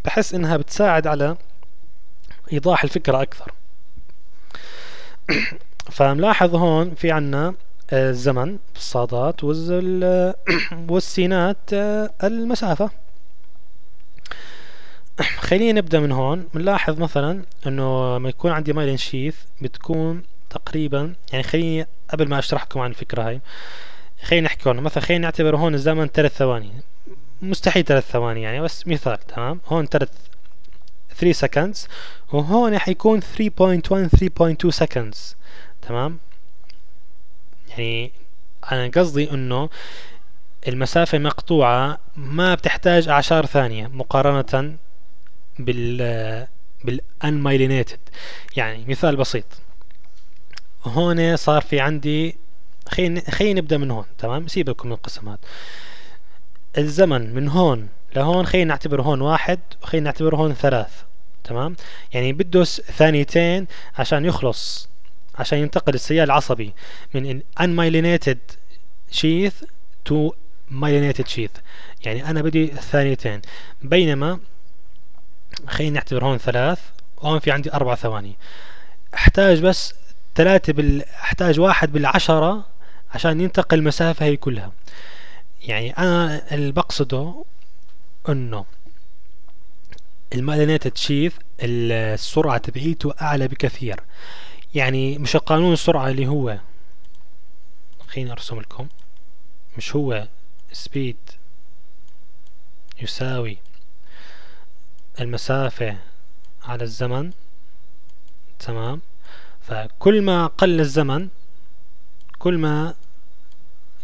بحس إنها بتساعد على إيضاح الفكرة أكثر. فملاحظ هون في عنا الزمن الصادات والسينات آه، المسافة. خلينا نبدأ من هون. بنلاحظ مثلا إنه لما يكون عندي مايلين شيث بتكون تقريبا يعني خليني قبل ما أشرح لكم عن الفكرة هاي خلينا نحكي هون. مثلا خلينا نعتبر هون الزمن ثلاث ثواني. مستحيل ثلاث ثواني يعني بس مثال تمام؟ هون ثلاث 3 seconds وهون حيكون 3.1 3.2 seconds تمام؟ يعني أنا قصدي إنه المسافة مقطوعة ما بتحتاج أعشار ثانية مقارنة بال بالانمايلينيتد يعني مثال بسيط. هون صار في عندي خلينا خلينا نبدأ من هون تمام؟ سيبكم من القسمات. الزمن من هون لهون خلينا نعتبر هون واحد وخلينا نعتبر هون ثلاث تمام؟ يعني بده ثانيتين عشان يخلص. عشان ينتقل السيال العصبي من unmyelinated sheath to myelinated sheath. يعني أنا بدي ثانيتين. بينما خلينا نعتبر هون ثلاث وهون في عندي أربع ثواني. أحتاج بس ثلاثة بال أحتاج واحد بالعشرة عشان ينتقل المسافة هي كلها. يعني أنا اللي بقصده إنه المالينيتد شيث السرعة تبعيته أعلى بكثير. يعني مش قانون السرعة اللي هو خليني أرسم لكم. مش هو سبيد يساوي المسافة على الزمن. تمام؟ فكل ما قل الزمن كل ما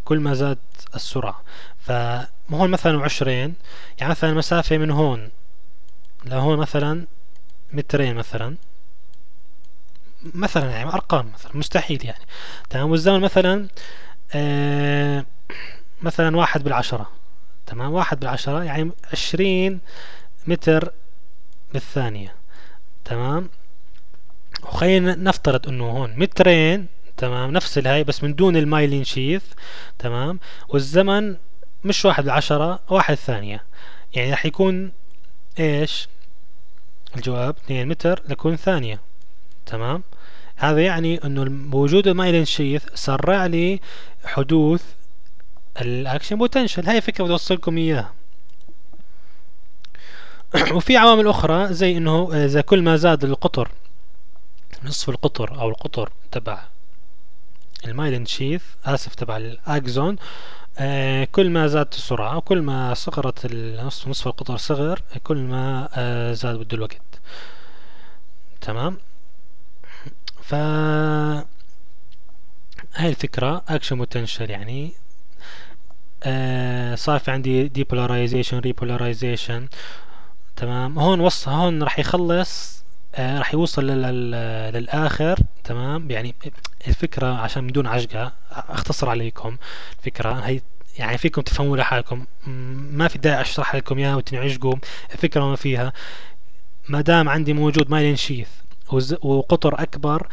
كل ما زاد السرعة. فهون مثلا عشرين يعني مثلا المسافة من هون لهون مثلا مترين مثلا. مثلا يعني أرقام مثلا مستحيل يعني. تمام؟ والزمن مثلا آه مثلا واحد بالعشرة. تمام؟ واحد بالعشرة يعني عشرين متر بالثانية. تمام؟ وخلينا نفترض إنه هون مترين تمام؟ نفس الهاي بس من دون المايلين شيث. تمام؟ والزمن مش واحد بالعشرة واحد ثانية. يعني راح يكون إيش؟ الجواب 2 متر لكل ثانية. تمام؟ هذا يعني إنه وجود ال myelin sheath سرع لي حدوث ال action potential هاي فكرة بدي أوصلكم إياها. وفي عوامل أخرى زي إنه إذا كل ما زاد القطر نصف القطر أو القطر تبع ال myelin sheath آسف تبع ال axon آه كل ما زادت السرعة وكل ما صغرت نصف نصف القطر صغر كل ما آه زاد بده الوقت. تمام؟ ف هاي الفكرة action potential يعني آه صار في عندي depolarization repolarization تمام؟ هون وص هون راح يخلص آه راح يوصل للآخر تمام؟ يعني الفكرة عشان بدون عجقة أختصر عليكم الفكرة. هي يعني فيكم تفهموا لحالكم. ما في داعي أشرح لكم إياها وتنعجقوا الفكرة ما فيها. ما دام عندي موجود myelin sheath. وقطر أكبر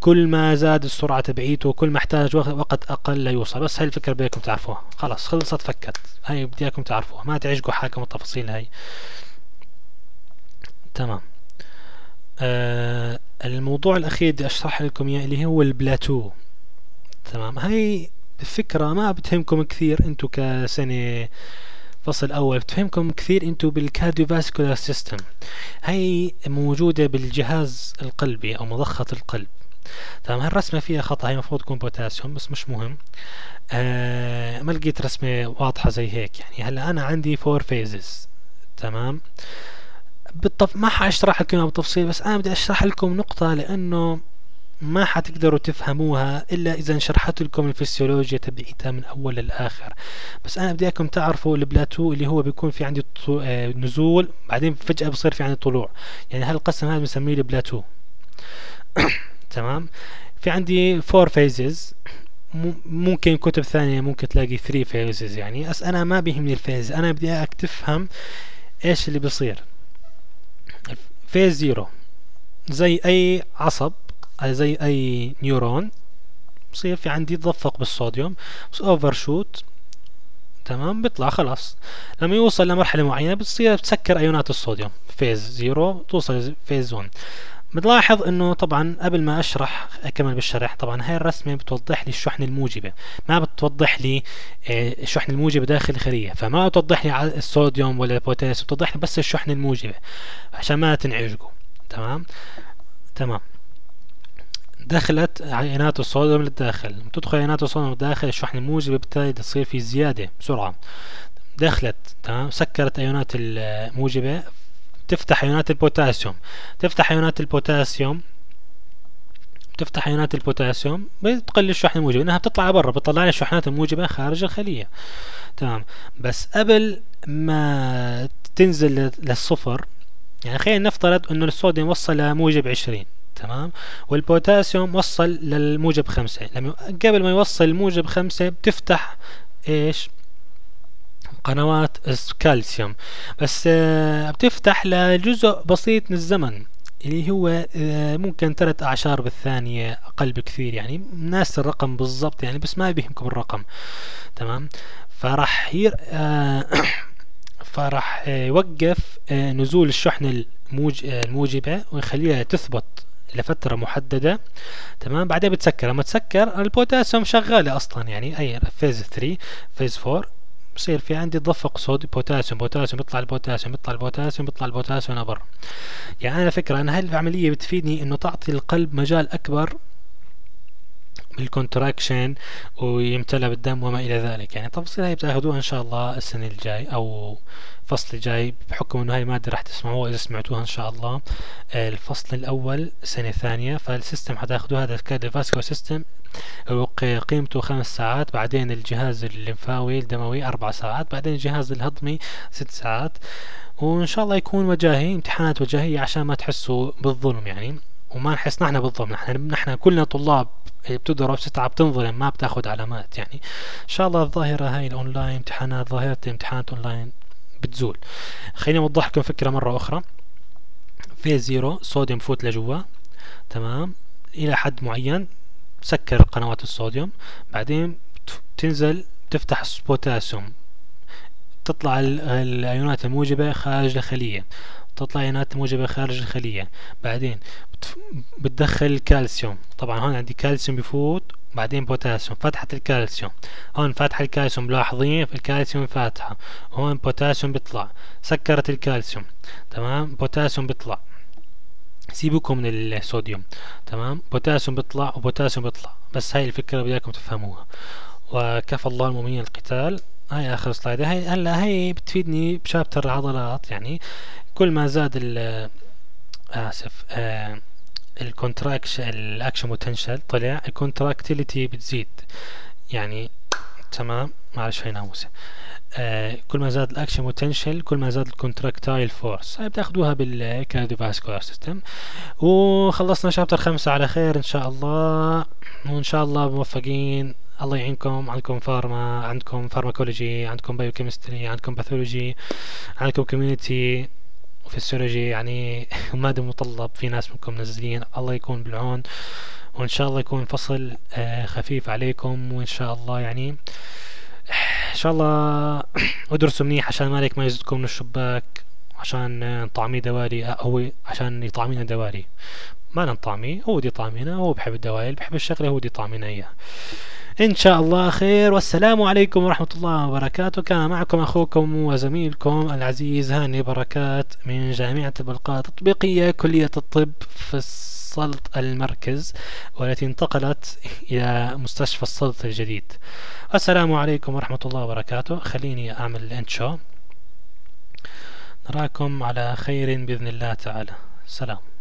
كل ما زاد السرعة تبعيته وكل ما احتاج وقت أقل ليوصل بس هاي الفكرة بدكم تعرفوها. خلاص خلصت فكرة. هاي بدي إياكم تعرفوها. ما تعجقوا حالكم التفاصيل هاي. تمام. آه الموضوع الأخير بدي أشرح لكم إياه اللي هو البلاتو. تمام. هاي الفكرة ما بتهمكم كثير انتو كسنة فصل أول. بتهمكم كثير انتو بال cardiovascular system. هاي موجودة بالجهاز القلبي أو مضخة القلب. تمام هالرسمة فيها خطأ. هي المفروض تكون بوتاسيوم بس مش مهم. آه ما لقيت رسمة واضحة زي هيك يعني. هلأ أنا عندي four phases تمام؟ بالطف... ما حأشرح لكم بالتفصيل بس أنا بدي أشرح لكم نقطة لأنه ما حتقدروا تفهموها إلا إذا شرحت لكم الفسيولوجيا تبعيتها من أول للآخر. بس أنا بدي إياكم تعرفوا البلاتو اللي هو بيكون في عندي آه، نزول بعدين فجأة بصير في عندي طلوع. يعني هالقسم هذا بنسميه البلاتو. تمام؟ في عندي four phases ممكن كتب ثانية ممكن تلاقي 3 phases يعني. بس أنا ما بيهمني ال phase أنا بدي إياك تفهم إيش اللي بيصير. phase zero زي أي عصب زي أي neuron بصير في عندي تدفق بالصوديوم بس overshoot تمام؟ بيطلع خلاص. لما يوصل لمرحلة معينة بتصير تسكر أيونات الصوديوم. phase zero توصل phase 1 بتلاحظ إنه طبعا قبل ما أشرح أكمل بالشرح طبعا هاي الرسمة بتوضح لي الشحنه الموجبة. ما بتوضح لي آه، الشحنه الموجبة داخل الخلية. فما بتوضح لي الصوديوم ولا البوتاسيوم بتوضح لي بس الشحنه الموجبة عشان ما تنعجقوا. تمام؟ تمام. دخلت أيونات الصوديوم للداخل. بتدخل أيونات الصوديوم للداخل الشحنه الموجبه بالتالي تصير في زيادة بسرعة. دخلت تمام؟ سكرت ايونات الموجبة. تفتح ايونات البوتاسيوم. تفتح ايونات البوتاسيوم. تفتح ايونات البوتاسيوم. بتقل الشحنه الموجبه إنها بتطلع برا بتطلع لي الشحنات الموجبة خارج الخلية. تمام؟ بس قبل ما تنزل للصفر يعني خلينا نفترض إنه الصوديوم وصل لموجب 20 تمام؟ والبوتاسيوم وصل للموجب 5 لما قبل ما يوصل الموجب 5 بتفتح إيش؟ قنوات الكالسيوم. بس آه، بتفتح لجزء بسيط من الزمن اللي هو آه، ممكن ثلاث أعشار بالثانية أقل بكثير. يعني ناس الرقم بالضبط يعني بس ما بيهمكم الرقم. تمام؟ فراح ير... آه، فراح يوقف نزول الشحنة الموج... الموجبة ويخليها تثبت لفترة محددة تمام؟ بعدين بتسكر لما تسكر البوتاسيوم شغالة أصلا يعني أي phase 3 phase 4 بصير في عندي تدفق صوديوم بوتاسيوم بوتاسيوم بيطلع البوتاسيوم بيطلع البوتاسيوم بيطلع البوتاسيوم برا. يعني أنا فكرة ان هاي العملية بتفيدني إنه تعطي القلب مجال أكبر؟ بال contraction ويمتلأ بالدم وما إلى ذلك. يعني تفاصيل هاي بتاخذوها إن شاء الله السنة الجاي أو الفصل الجاي بحكم إنه هاي مادة راح تسمعوها إذا سمعتوها إن شاء الله. آه، الفصل الأول سنة ثانية فال system حتاخذوه هذا ال cardiovascular system قيمته خمس ساعات بعدين الجهاز الليمفاوي الدموي أربع ساعات بعدين الجهاز الهضمي ست ساعات. وإن شاء الله يكون وجاهي امتحانات وجاهية عشان ما تحسوا بالظلم يعني. وما نحس نحن بالظلم نحن نحن كلنا طلاب بتدرس بتتعب بتنظلم ما بتاخذ علامات يعني. إن شاء الله الظاهرة هاي الأونلاين امتحانات ظاهرة امتحانات أونلاين بتزول. خليني أوضح لكم فكرة مرة أخرى. في zero صوديوم فوت لجوا. تمام؟ إلى حد معين سكر قنوات الصوديوم. بعدين تنزل تفتح البوتاسيوم. تطلع الايونات الموجبة خارج الخلية. تطلع ايونات موجبة خارج الخلية. بعدين بتدخل الكالسيوم طبعا هون عندي كالسيوم بفوت بعدين بوتاسيوم. فتحت الكالسيوم. هون فاتحة الكالسيوم ملاحظين الكالسيوم فاتحة. هون بوتاسيوم بيطلع. سكرت الكالسيوم. تمام؟ بوتاسيوم بيطلع. سيبكم من الصوديوم. تمام؟ بوتاسيوم بيطلع وبوتاسيوم بيطلع. بس هاي الفكرة بدكم تفهموها. وكفى الله المؤمنين القتال. هاي آخر slide. هاي هلا هاي بتفيدني ب chapter العضلات. يعني كل ما زاد ال آسف آه ال contraction ال action potential طلع ال contractility بتزيد. يعني تمام؟ معلش هي ناموسة. آه كل ما زاد ال action potential كل ما زاد ال contractile force هاي بتاخذوها بال cardiovascular system وخلصنا chapter خمسة على خير إن شاء الله. وإن شاء الله موفقين. الله يعينكم. عندكم pharma عندكم pharmacology عندكم biochemistry عندكم pathology عندكم community و physiology يعني مادة مطلب في ناس منكم منزلين. الله يكون بالعون وإن شاء الله يكون فصل آه، خفيف عليكم وإن شاء الله يعني إن شاء الله ادرسوا منيح عشان مالك ما يزدكم من الشباك عشان نطعميه دوالي آه، هو عشان يطعمينا دوالي ما نطعميه هو دي طعمينا هو بحب الدوالي بحب الشغلة هو دي طعمينا إياها. إن شاء الله خير. والسلام عليكم ورحمة الله وبركاته. كان معكم أخوكم وزميلكم العزيز هاني بركات من جامعة البلقاء التطبيقية كلية الطب في السلط المركز والتي انتقلت إلى مستشفى السلط الجديد. السلام عليكم ورحمة الله وبركاته. خليني أعمل الانتشو نراكم على خير بإذن الله تعالى. سلام.